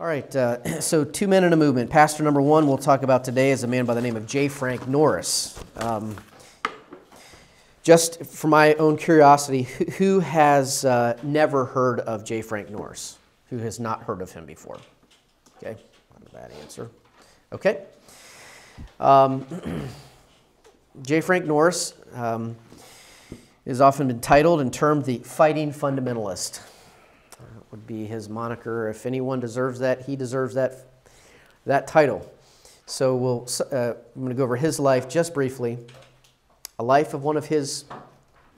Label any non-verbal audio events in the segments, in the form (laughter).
All right, uh, (clears throat) so two men in a movement. Pastor number one we'll talk about today is a man by the name of J. Frank Norris. Um, just for my own curiosity, who has uh, never heard of J. Frank Norris? Who has not heard of him before? Okay, not a bad answer. Okay. Um, (clears throat) J. Frank Norris um, often been titled and termed the fighting fundamentalist would be his moniker. If anyone deserves that, he deserves that, that title. So we'll, uh, I'm going to go over his life just briefly, a life of one of his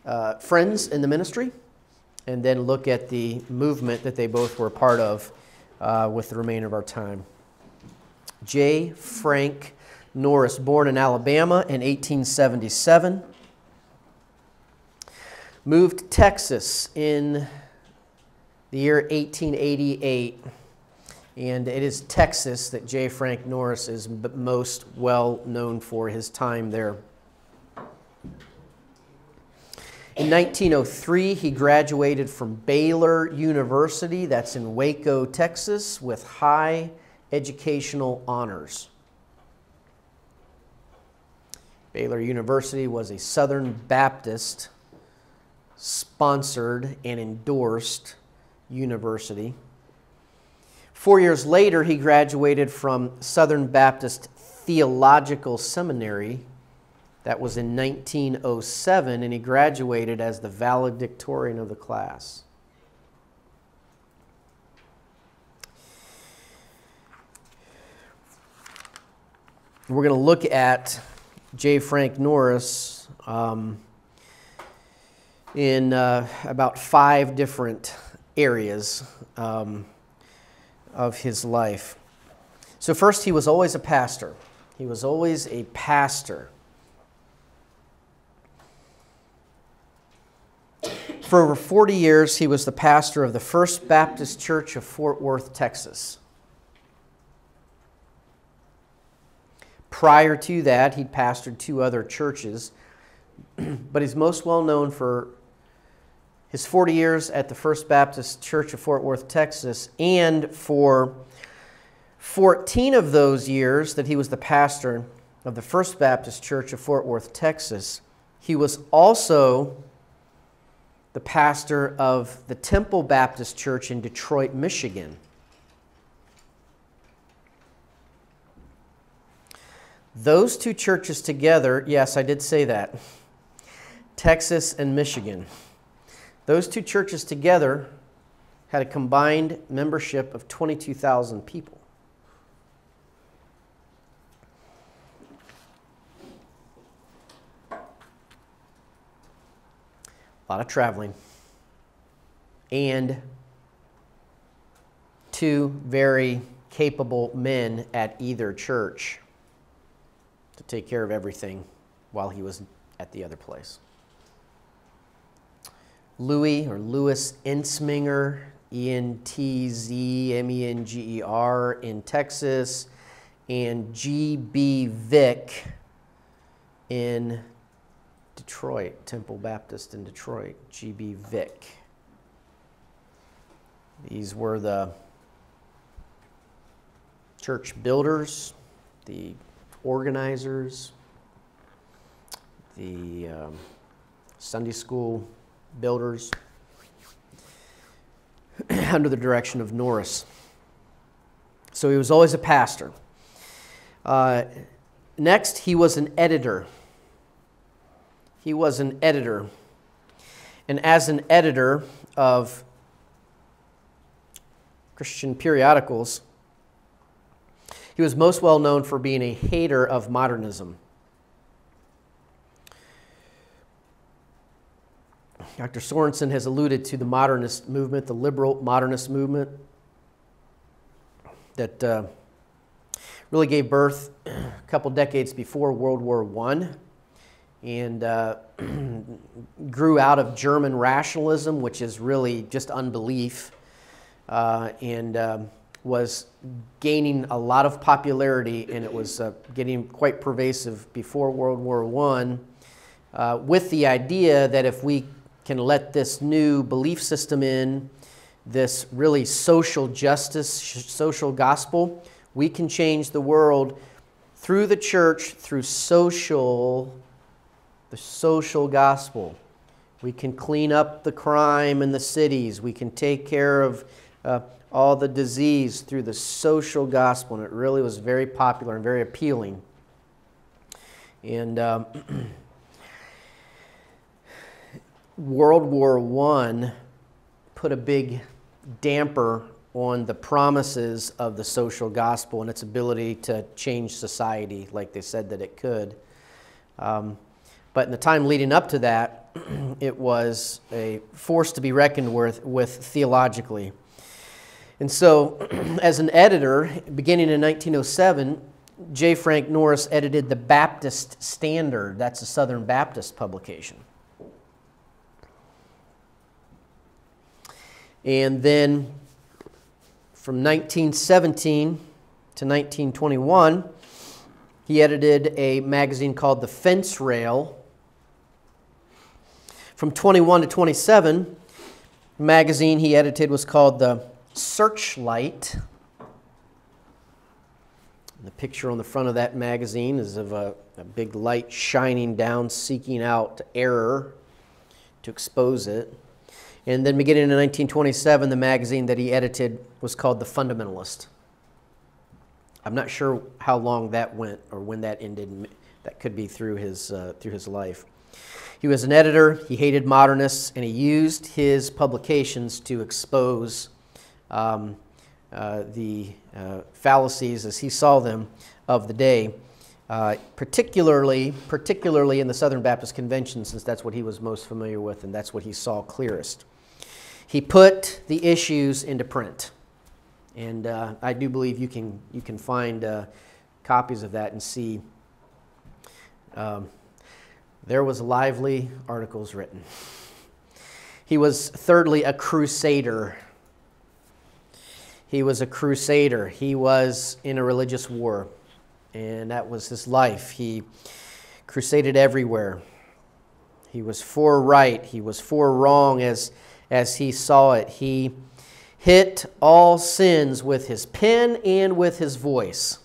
uh, friends in the ministry, and then look at the movement that they both were part of uh, with the remainder of our time. J. Frank Norris, born in Alabama in 1877, moved to Texas in the year 1888. And it is Texas that J. Frank Norris is most well known for his time there. In 1903, he graduated from Baylor University, that's in Waco, Texas, with high educational honors. Baylor University was a Southern Baptist sponsored and endorsed University. Four years later, he graduated from Southern Baptist Theological Seminary. That was in 1907, and he graduated as the valedictorian of the class. We're going to look at J. Frank Norris um, in uh, about five different areas um, of his life. So, first, he was always a pastor. He was always a pastor. For over 40 years, he was the pastor of the First Baptist Church of Fort Worth, Texas. Prior to that, he'd pastored two other churches, (clears throat) but he's most well known for his 40 years at the First Baptist Church of Fort Worth, Texas, and for 14 of those years that he was the pastor of the First Baptist Church of Fort Worth, Texas, he was also the pastor of the Temple Baptist Church in Detroit, Michigan. Those two churches together, yes, I did say that, Texas and Michigan. Those two churches together had a combined membership of 22,000 people. A lot of traveling. And two very capable men at either church to take care of everything while he was at the other place. Louis or Louis Entzminger, E N T Z M E N G E R in Texas, and G B Vick in Detroit, Temple Baptist in Detroit, G B Vick. These were the church builders, the organizers, the um, Sunday school builders (clears throat) under the direction of Norris. So he was always a pastor. Uh, next, he was an editor. He was an editor. And as an editor of Christian periodicals, he was most well known for being a hater of modernism. Dr. Sorensen has alluded to the modernist movement, the liberal modernist movement that uh, really gave birth a couple decades before World War I and uh, (clears throat) grew out of German rationalism, which is really just unbelief, uh, and um, was gaining a lot of popularity, and it was uh, getting quite pervasive before World War I, uh, with the idea that if we can let this new belief system in this really social justice, social gospel. We can change the world through the church, through social, the social gospel. We can clean up the crime in the cities. We can take care of uh, all the disease through the social gospel. And it really was very popular and very appealing. And um, (clears throat) World War I put a big damper on the promises of the social gospel and its ability to change society like they said that it could. Um, but in the time leading up to that, (clears throat) it was a force to be reckoned with, with theologically. And so, (clears throat) as an editor, beginning in 1907, J. Frank Norris edited the Baptist Standard. That's a Southern Baptist publication. And then from 1917 to 1921, he edited a magazine called The Fence Rail. From 21 to 27, the magazine he edited was called The Searchlight. The picture on the front of that magazine is of a, a big light shining down, seeking out error to expose it. And then beginning in 1927, the magazine that he edited was called The Fundamentalist. I'm not sure how long that went or when that ended. That could be through his, uh, through his life. He was an editor, he hated modernists, and he used his publications to expose um, uh, the uh, fallacies as he saw them of the day, uh, particularly, particularly in the Southern Baptist Convention, since that's what he was most familiar with and that's what he saw clearest. He put the issues into print. And uh, I do believe you can, you can find uh, copies of that and see. Um, there was lively articles written. He was thirdly a crusader. He was a crusader. He was in a religious war, and that was his life. He crusaded everywhere. He was for right. He was for wrong as, as he saw it. He hit all sins with his pen and with his voice.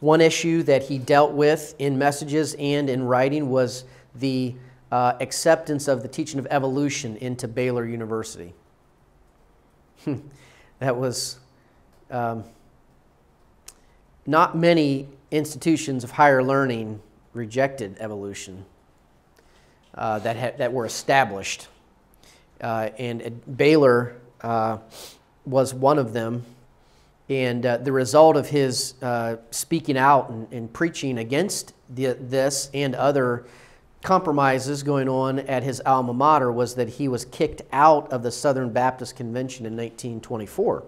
One issue that he dealt with in messages and in writing was the uh, acceptance of the teaching of evolution into Baylor University. that was um, not many institutions of higher learning rejected evolution uh, that, ha- that were established uh, and Baylor uh, was one of them. And uh, the result of his uh, speaking out and, and preaching against the, this and other compromises going on at his alma mater was that he was kicked out of the Southern Baptist Convention in 1924.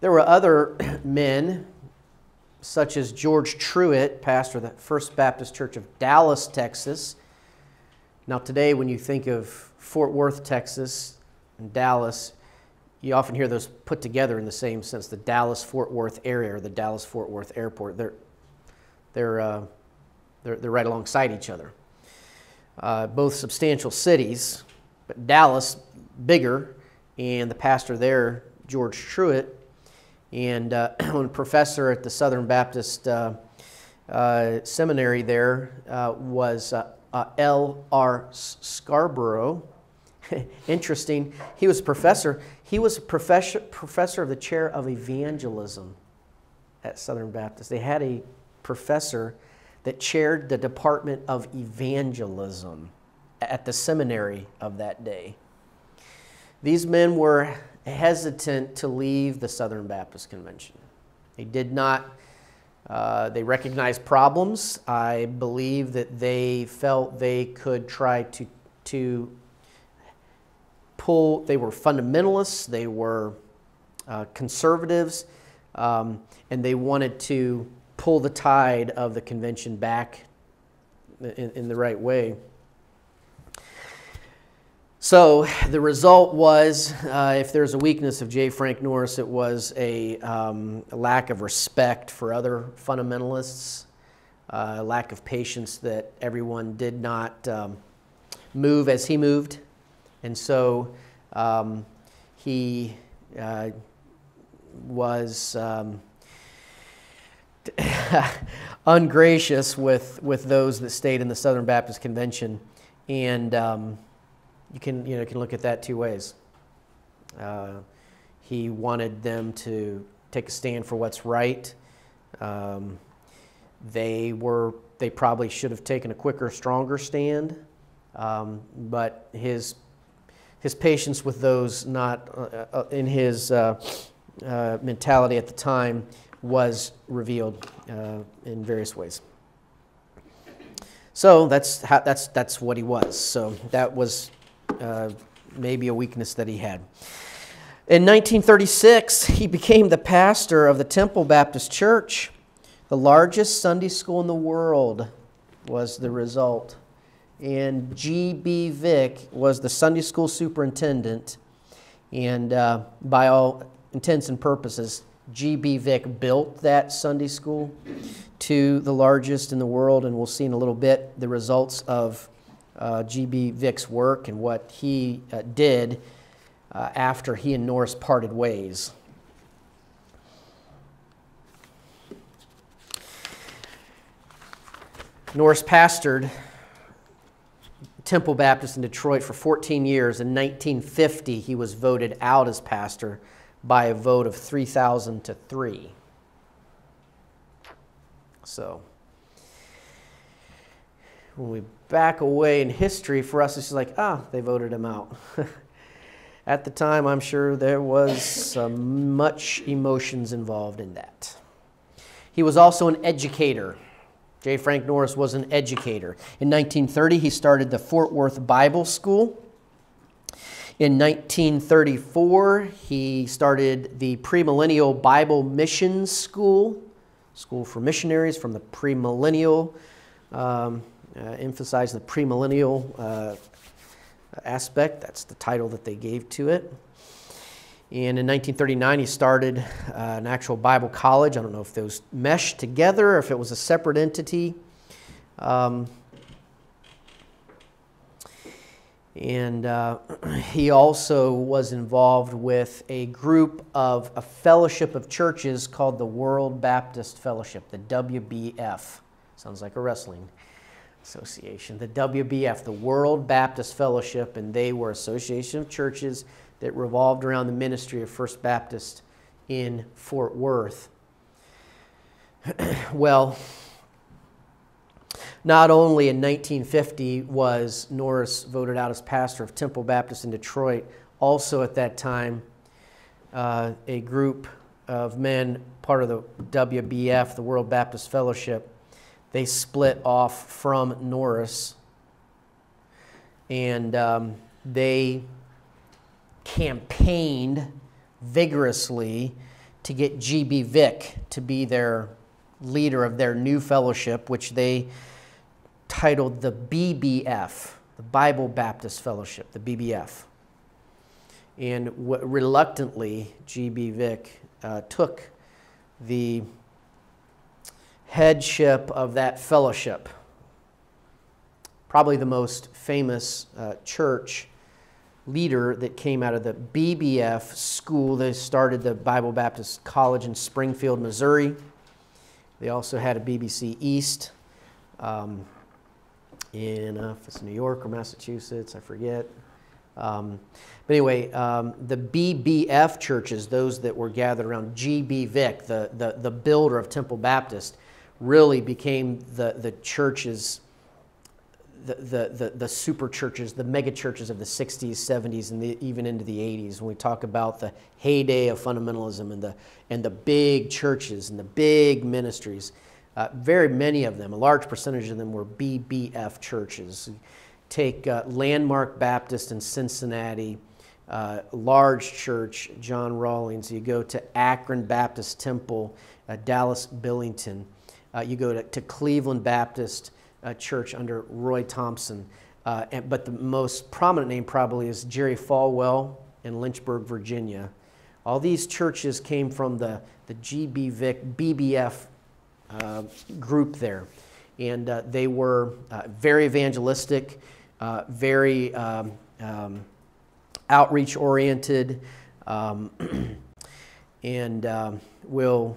There were other (clears throat) men such as George Truett, pastor of the First Baptist Church of Dallas, Texas. Now, today, when you think of Fort Worth, Texas, and Dallas, you often hear those put together in the same sense the Dallas Fort Worth area or the Dallas Fort Worth airport. They're, they're, uh, they're, they're right alongside each other. Uh, both substantial cities, but Dallas bigger, and the pastor there, George Truett, and uh, (clears throat) professor at the Southern Baptist uh, uh, Seminary there uh, was uh, uh, L.R. Scarborough. (laughs) Interesting. He was a professor. He was a professor, professor of the chair of evangelism at Southern Baptist. They had a professor that chaired the department of evangelism at the seminary of that day. These men were hesitant to leave the Southern Baptist Convention. They did not, uh, they recognized problems. I believe that they felt they could try to, to pull, they were fundamentalists, they were uh, conservatives, um, and they wanted to pull the tide of the convention back in, in the right way. So the result was, uh, if there's a weakness of J. Frank Norris, it was a, um, a lack of respect for other fundamentalists, uh, lack of patience that everyone did not um, move as he moved. And so um, he uh, was um, (laughs) ungracious with, with those that stayed in the Southern Baptist Convention. And um, you, can, you, know, can look at that two ways. Uh, he wanted them to take a stand for what's right. Um, they were they probably should have taken a quicker, stronger stand, um, but his his patience with those not uh, uh, in his uh, uh, mentality at the time was revealed uh, in various ways. So that's how, that's that's what he was. So that was uh, maybe a weakness that he had. In 1936, he (laughs) became the pastor of the Temple Baptist Church. The largest Sunday school in the world was the result. And G.B. Vick was the Sunday school superintendent. And uh, by all intents and purposes, G.B. Vick built that Sunday school to the largest in the world. And we'll see in a little bit the results of uh, G.B. Vick's work and what he uh, did uh, after he and Norris parted ways. Norris pastored Temple Baptist in Detroit for 14 years. In 1950, he was voted out as pastor by a vote of 3,000 to 3. So, when we back away in history, for us, it's just like, ah, they voted him out. (laughs) At the time, I'm sure there was much emotions involved in that. He was also an educator. J. Frank Norris was an educator. In 1930, he started the Fort Worth Bible School. In 1934, he started the Premillennial Bible Missions School, school for missionaries from the premillennial, um, uh, emphasized the premillennial uh, aspect. That's the title that they gave to it. And in 1939, he started uh, an actual Bible college. I don't know if those meshed together or if it was a separate entity. Um, and uh, (clears throat) he also was involved with a group of a fellowship of churches called the World Baptist Fellowship, the WBF. Sounds like a wrestling Association, the WBF, the World Baptist Fellowship, and they were association of churches that revolved around the ministry of First Baptist in Fort Worth. (clears throat) well, not only in 1950 was Norris voted out as pastor of Temple Baptist in Detroit, also at that time, uh, a group of men, part of the WBF, the World Baptist Fellowship, they split off from Norris and um, they campaigned vigorously to get G.B. Vick to be their leader of their new fellowship, which they titled the BBF, the Bible Baptist Fellowship, the BBF. And reluctantly, G.B. Vick uh, took the headship of that fellowship. Probably the most famous uh, church leader that came out of the BBF school. They started the Bible Baptist College in Springfield, Missouri. They also had a BBC East um, in uh, if it's New York or Massachusetts, I forget. Um, but anyway, um, the BBF churches, those that were gathered around G.B. Vick, the, the, the builder of Temple Baptist, really became the, the churches, the, the, the, the super churches, the mega churches of the 60s, 70s, and the, even into the 80s. When we talk about the heyday of fundamentalism and the, and the big churches and the big ministries, uh, very many of them, a large percentage of them were BBF churches. Take uh, Landmark Baptist in Cincinnati, uh, large church, John Rawlings. You go to Akron Baptist Temple, uh, Dallas Billington. Uh, you go to, to Cleveland Baptist uh, Church under Roy Thompson. Uh, and, but the most prominent name probably is Jerry Falwell in Lynchburg, Virginia. All these churches came from the, the GB Vick BBF uh, group there. and uh, they were uh, very evangelistic, very um, um, outreach oriented, um, (clears throat) and um, we'll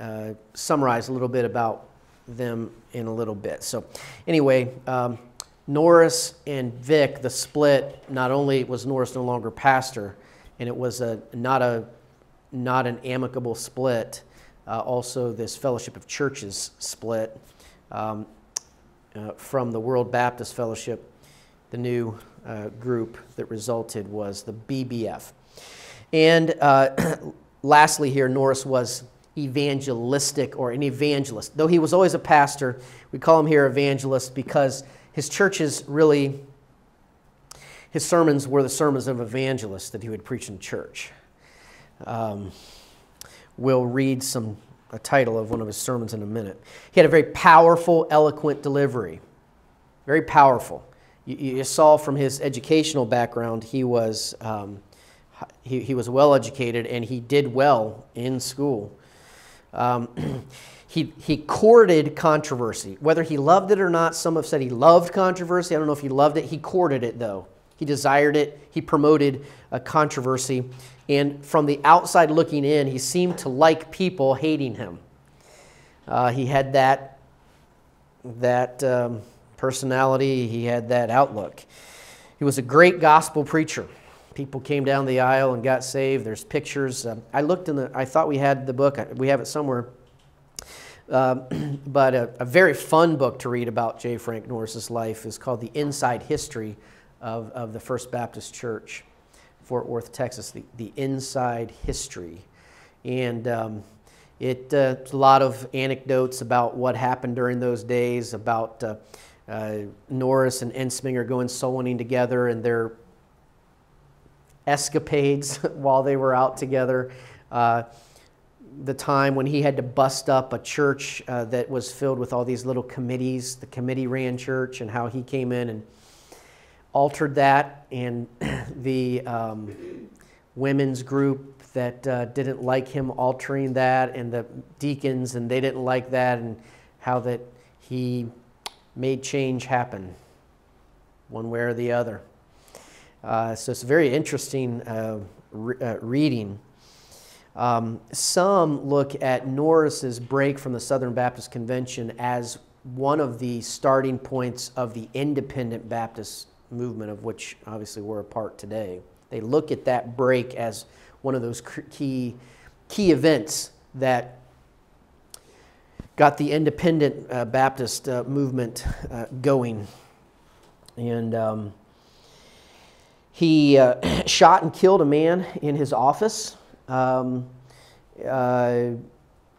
uh, summarize a little bit about them in a little bit. So, anyway, um, Norris and Vick, the split, not only was Norris no longer pastor, and it was a, not, a, not an amicable split, uh, also this Fellowship of Churches split um, uh, from the World Baptist Fellowship. The new uh, group that resulted was the BBF. And uh, (clears throat) lastly, here, Norris was evangelistic or an evangelist. Though he was always a pastor, we call him here evangelist because his churches really, his sermons were the sermons of evangelists that he would preach in church. Um, we'll read some a title of one of his sermons in a minute. He had a very powerful, eloquent delivery. Very powerful. You, you saw from his educational background, he was, um, he, he was well educated and he did well in school. Um, (clears throat) he, he courted controversy. Whether he loved it or not, some have said he loved controversy. I don't know if he loved it. He courted it, though. He desired it. He promoted a controversy. And from the outside looking in, he seemed to like people hating him. Uh, he had that, that um, personality, he had that outlook. He was a great gospel preacher. People came down the aisle and got saved. There's pictures. Um, I looked in the, I thought we had the book, we have it somewhere. Um, (clears throat) but a, a, very fun book to read about J. Frank Norris's life is called The Inside History of, of the First Baptist Church. Fort Worth, Texas, the, the inside history. And um, it, uh, a lot of anecdotes about what happened during those days, about uh, uh, Norris and Entzminger going soul winning together and their escapades (laughs) while they were out together. Uh, the time when he had to bust up a church uh, that was filled with all these little committees, the committee ran church, and how he came in and altered that, and (clears throat) the um, women's group that uh, didn't like him altering that, and the deacons, and they didn't like that, and how that he made change happen one way or the other. Uh, so it's a very interesting uh, re- uh, reading. Um, some look at Norris's break from the Southern Baptist Convention as one of the starting points of the independent Baptist movement of which obviously we're a part today. They look at that break as one of those key, key events that got the independent uh, Baptist uh, movement uh, going. And um, he uh, (clears throat) shot and killed a man in his office. Um, uh,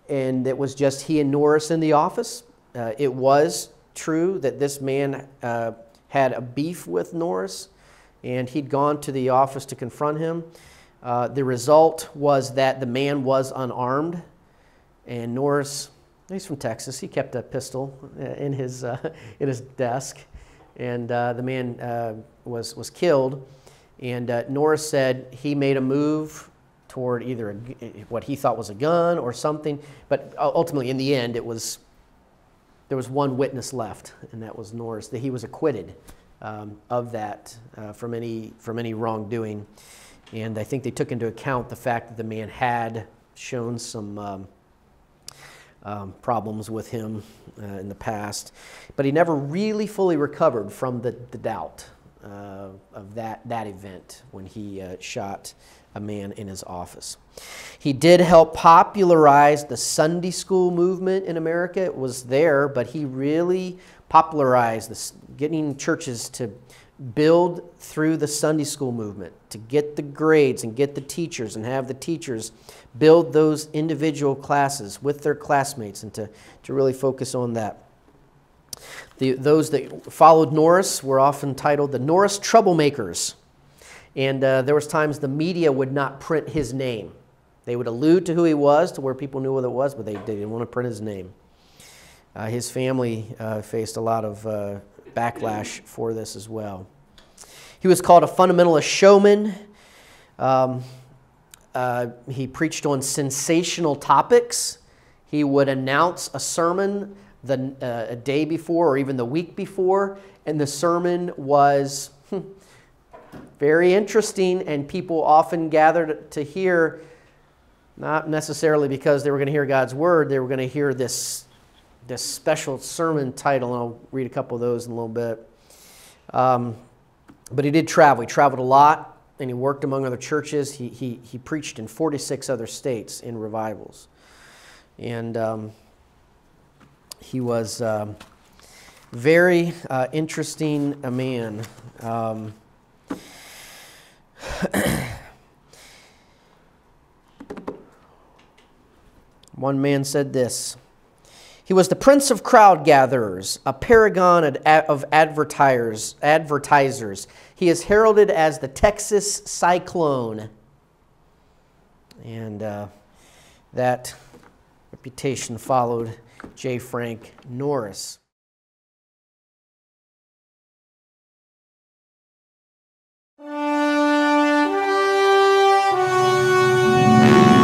and it was just he and Norris in the office. Uh, it was true that this man had a beef with Norris, and he'd gone to the office to confront him. Uh, the result was that the man was unarmed, and Norris, he's from Texas, he kept a pistol uh, in his, uh, (laughs) in his desk, and uh, the man uh, was, was killed. And uh, Norris said he made a move toward either a, what he thought was a gun or something, but ultimately, in the end, it was there was one witness left, and that was Norris, that he was acquitted um, of that uh, from, any, from any wrongdoing. And I think they took into account the fact that the man had shown some um, um, problems with him uh, in the past, but he never really fully recovered from the, the doubt uh, of that, that event when he uh, shot a man in his office. He did help popularize the Sunday school movement in America. It was there, but he really popularized this, getting churches to build through the Sunday school movement, to get the grades and get the teachers and have the teachers build those individual classes with their classmates and to, to really focus on that. The, those that followed Norris were often titled the Norris Troublemakers. And uh, there was times the media would not print his name. They would allude to who he was, to where people knew what it was, but they, they didn't want to print his name. Uh, his family uh, faced a lot of uh, backlash for this as well. He was called a fundamentalist showman. Um, uh, he preached on sensational topics. He would announce a sermon the uh, a day before or even the week before, and the sermon was hmm, very interesting, and people often gathered to hear, not necessarily because they were going to hear God's word, they were going to hear this, this special sermon title, and I'll read a couple of those in a little bit. Um, but he did travel. He traveled a lot, and he worked among other churches. He, he, he preached in 46 other states in revivals. And um, he was um, very uh, interesting a man. Um, (clears throat) One man said this He was the prince of crowd gatherers, a paragon of advertisers. advertisers. He is heralded as the Texas Cyclone. And uh, that reputation followed J. Frank Norris. (laughs)